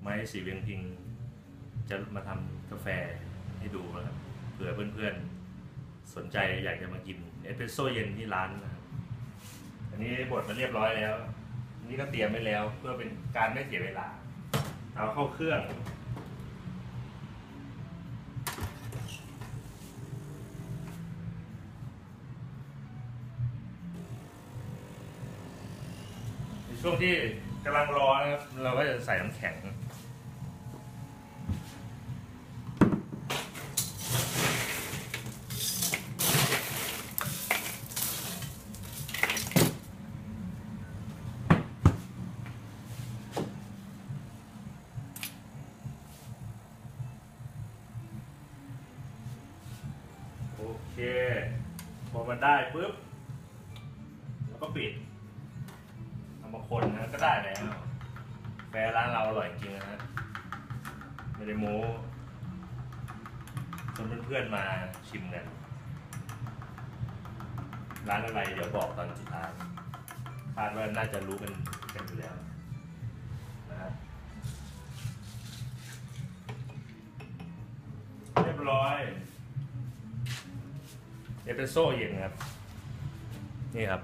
ไม้สีเวียงพิง จะมาทำกาแฟให้ดูนะครับเผื่อเพื่อนๆ สนใจอยากจะมากินเอสเปรสโซ่เย็นที่ร้านนะครับอันนี้บดมาเรียบร้อยแล้ว นี่ก็เตรียมไว้แล้วเพื่อเป็นการไม่เสียเวลา เอาเข้าเครื่องในช่วงที่กำลังรอนะครับ เราก็จะใส่น้ำแข็ง เค พอมันได้ปุ๊บ แล้วก็ปิด เอามาคนนะก็ได้แล้วแฟร้านเราอร่อยจริงนะฮะไม่ได้โม้จนเพื่อนๆมาชิมกัน ร้านอะไรเดี๋ยวบอกตอนสุดท้ายคาดว่าน่าจะรู้กันกันอยู่แล้วนะฮะเรียบร้อย เอสเปรสโซ่เย็นครับ นี่ครับ